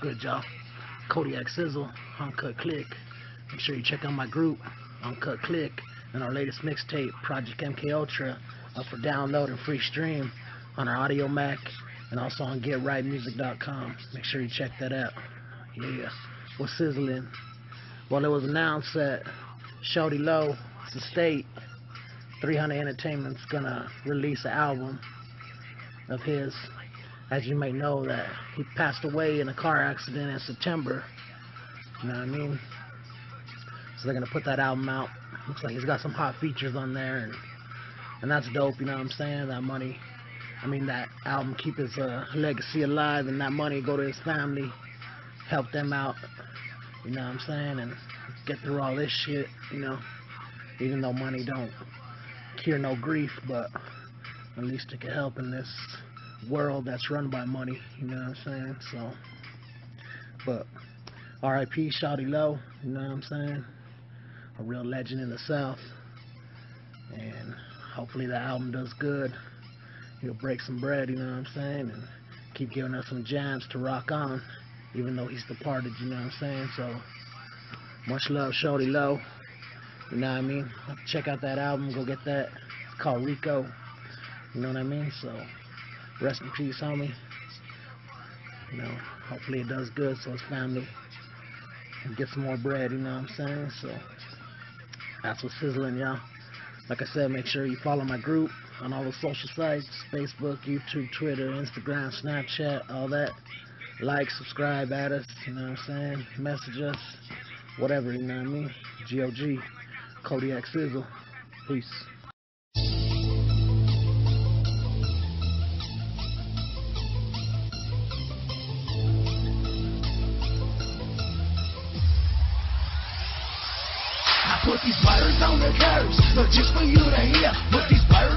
Good, y'all? Kodiac Sizzle, Uncut Click. Make sure you check out my group, Uncut Click, and our latest mixtape, Project MK Ultra, up for download and free stream on our Audiomack and also on GetRightMusic.com. Make sure you check that out. Yeah. What's sizzling? Well, it was announced that Shawty Lo, the state, 300 Entertainment's gonna release an album of his. As you may know, that he passed away in a car accident in September. You know what I mean? So they're gonna put that album out. Looks like he's got some hot features on there, and and that's dope. You know what I'm saying? That money, I mean that album keep his uh, legacy alive, and that money go to his family, help them out. You know what I'm saying? And get through all this shit. You know, even though money don't cure no grief, but at least it can help in this world that's run by money. You know what I'm saying? So, but R.I.P. Shawty Lo. You know what I'm saying? A real legend in the South. And hopefully the album does good. He'll break some bread, you know what I'm saying? And keep giving us some jams to rock on, even though he's departed, you know what I'm saying? So, much love, Shawty Lo. You know what I mean? Check out that album, go get that. It's called Rico. You know what I mean? So, rest in peace, homie. You know, hopefully it does good so his family can get some more bread, you know what I'm saying? So, that's what's sizzling, y'all. Like I said, make sure you follow my group on all the social sites, Facebook, YouTube, Twitter, Instagram, Snapchat, all that. Like, subscribe, at us, you know what I'm saying? Message us, whatever, you know what I mean? GOG, Kodiac Sizzle. Peace. Put these words on the curves, but just for you to hear. Put these herbs.